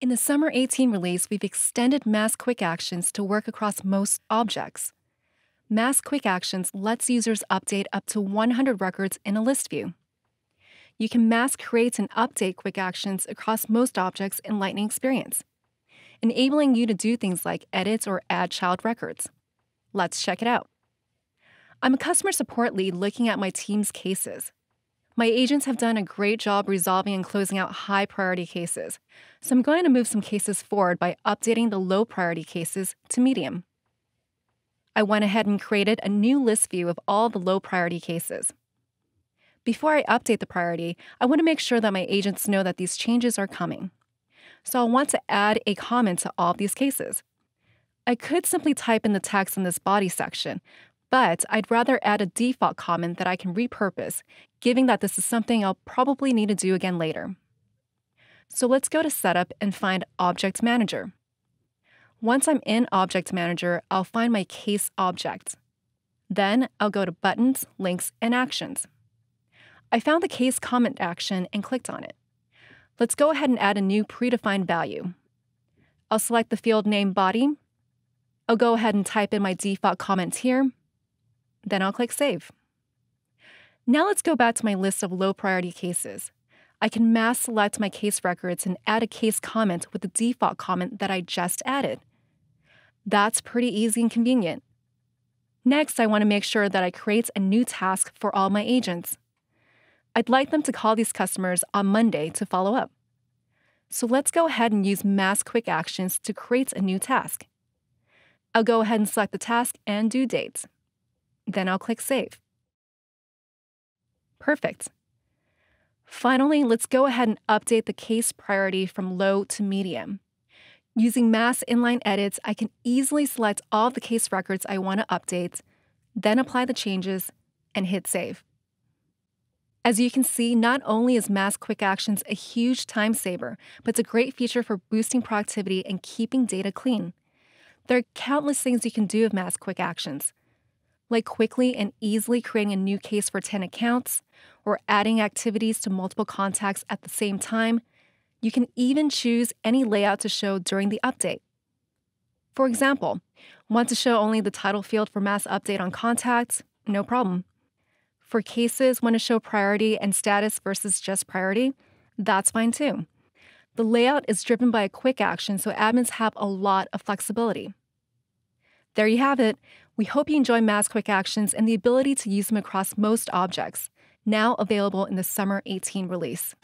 In the Summer 18 release, we've extended Mass Quick Actions to work across most objects. Mass Quick Actions lets users update up to 100 records in a list view. You can mass create and update quick actions across most objects in Lightning Experience, enabling you to do things like edit or add child records. Let's check it out. I'm a customer support lead looking at my team's cases. My agents have done a great job resolving and closing out high priority cases, so I'm going to move some cases forward by updating the low priority cases to medium. I went ahead and created a new list view of all the low priority cases. Before I update the priority, I want to make sure that my agents know that these changes are coming. So I'll want to add a comment to all of these cases. I could simply type in the text in this body section, but I'd rather add a default comment that I can repurpose, given that this is something I'll probably need to do again later. So let's go to Setup and find Object Manager. Once I'm in Object Manager, I'll find my case object. Then I'll go to Buttons, Links, and Actions. I found the case comment action and clicked on it. Let's go ahead and add a new predefined value. I'll select the field name body. I'll go ahead and type in my default comment here, then I'll click Save. Now let's go back to my list of low priority cases. I can mass select my case records and add a case comment with the default comment that I just added. That's pretty easy and convenient. Next, I want to make sure that I create a new task for all my agents. I'd like them to call these customers on Monday to follow up. So let's go ahead and use Mass Quick Actions to create a new task. I'll go ahead and select the task and due date. Then I'll click Save. Perfect. Finally, let's go ahead and update the case priority from low to medium. Using mass inline edits, I can easily select all the case records I want to update, then apply the changes, and hit save. As you can see, not only is Mass Quick Actions a huge time saver, but it's a great feature for boosting productivity and keeping data clean. There are countless things you can do with Mass Quick Actions, like quickly and easily creating a new case for 10 accounts, or adding activities to multiple contacts at the same time. You can even choose any layout to show during the update. For example, want to show only the title field for mass update on contacts? No problem. For cases, want to show priority and status versus just priority? That's fine too. The layout is driven by a quick action, so admins have a lot of flexibility. There you have it. We hope you enjoy Mass Quick Actions and the ability to use them across most objects, now available in the Summer 18 release.